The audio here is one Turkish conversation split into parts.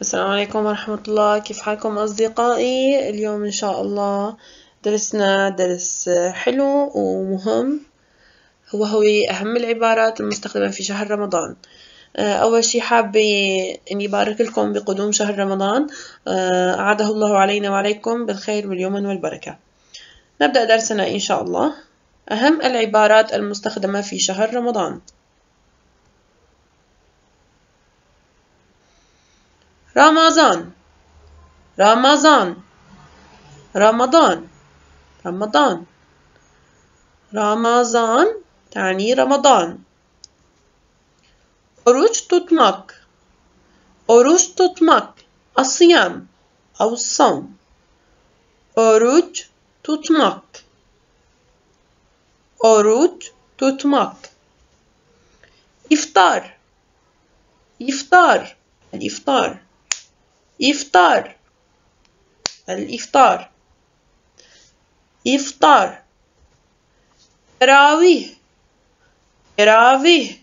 السلام عليكم ورحمة الله. كيف حالكم أصدقائي؟ اليوم إن شاء الله درسنا درس حلو ومهم. هو هو أهم العبارات المستخدمة في شهر رمضان. أول شي حابة إني بارك لكم بقدوم شهر رمضان. أعاده الله علينا وعليكم بالخير واليمن والبركة. نبدأ درسنا إن شاء الله. أهم العبارات المستخدمة في شهر رمضان. Ramazan. Ramazan. Ramadan. Ramadan. Ramazan yani Ramadan. Oruç tutmak. Oruç tutmak. Asiyam. Avsam. Oruç tutmak. Oruç tutmak. İftar. İftar. İftar. إفطار. الإفطار. إفطار. تراويح. تراويح.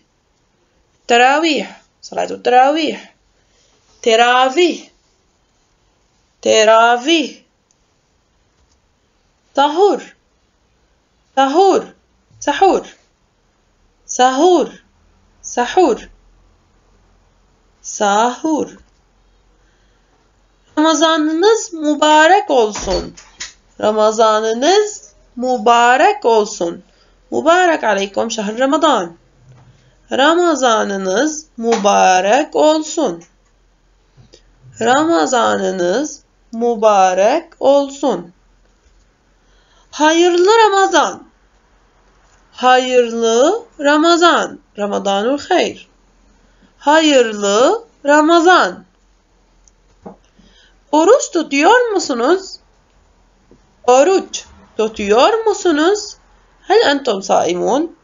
تراويح. صلاة التراويح. تراويح. تراويح. سحور سحور سحور. سحور. سحور. sahur. Ramazanınız mübarek olsun. Ramazanınız mübarek olsun. Mübarek aleykum şehr Ramazan. Ramazanınız mübarek olsun. Ramazanınız mübarek olsun. Hayırlı Ramazan. Hayırlı Ramazan. Ramadanul hayr. Hayırlı Ramazan. Oruç tutuyor musunuz? Oruç tutuyor musunuz? Hel entum saimun?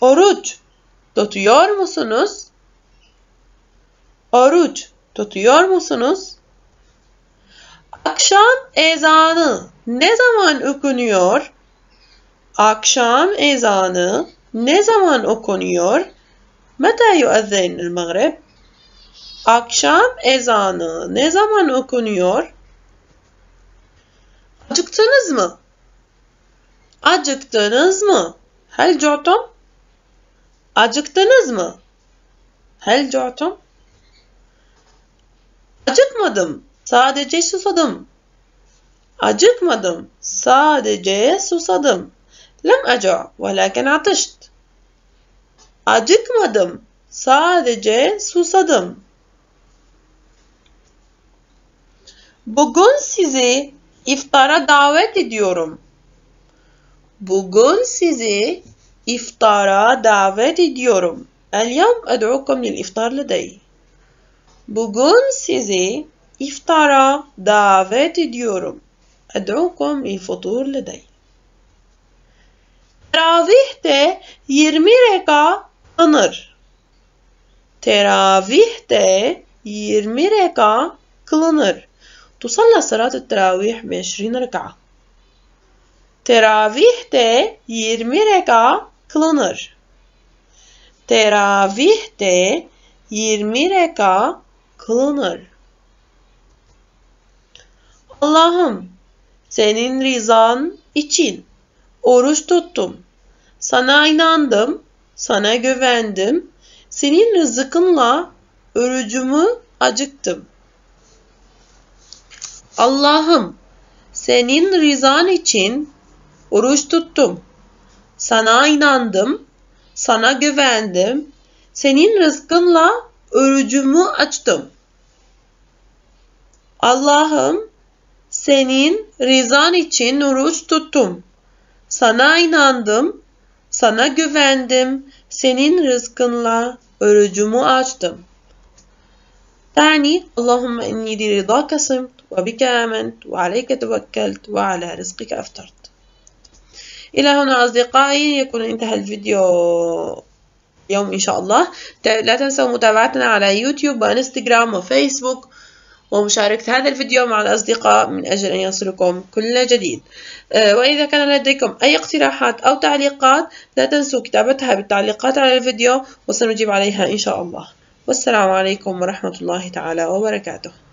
Oruç tutuyor musunuz? Oruç tutuyor musunuz? Akşam ezanı ne zaman okunuyor? Akşam ezanı ne zaman okunuyor? Meta yu'ezzin el-maghrib? Akşam ezanı ne zaman okunuyor? Acıktınız mı? Acıktınız mı? Hel cu'tum? Acıktınız mı? Hel cu'tum? Acıkmadım. Sadece susadım. Acıkmadım. Sadece susadım. Lem acu' velakin atışt. Acıkmadım. Sadece susadım. Bugün sizi iftara davet ediyorum. Bugün sizi iftara davet ediyorum. اليوم أدعوكم للإفطار لدي. Bugün sizi iftara davet ediyorum. أدعوكم للفطور لدي. Teravih'te 20 reka kılınır. Teravih'te 20 reka kılınır. تصلى صلاة التراويح بعشرين ركعة. Teravih'te 20 reka kılınır. Teravih'te 20 reka kılınır. Allah'ım senin rızan için oruç tuttum. Sana inandım, sana güvendim. Senin rızkınla orucumu acıktım. Allah'ım senin rızan için oruç tuttum. Sana inandım, sana güvendim. Senin rızkınla orucumu açtım. Allah'ım senin rızan için oruç tuttum. Sana inandım, sana güvendim. Senin rızkınla orucumu açtım. تعني اللهم إني لرضاك صمت وبك آمنت وعليك توكلت وعلى رزقك أفطرت. إلى هنا أصدقائي يكون انتهى الفيديو اليوم إن شاء الله. لا تنسوا متابعتنا على يوتيوب وإنستغرام وفيسبوك. ومشاركة هذا الفيديو مع الأصدقاء من أجل أن يصلكم كل جديد. وإذا كان لديكم أي اقتراحات أو تعليقات لا تنسوا كتابتها بالتعليقات على الفيديو وسنجيب عليها إن شاء الله. Aleyküm ve Rahmetullahi Teala ve Berekatuhu.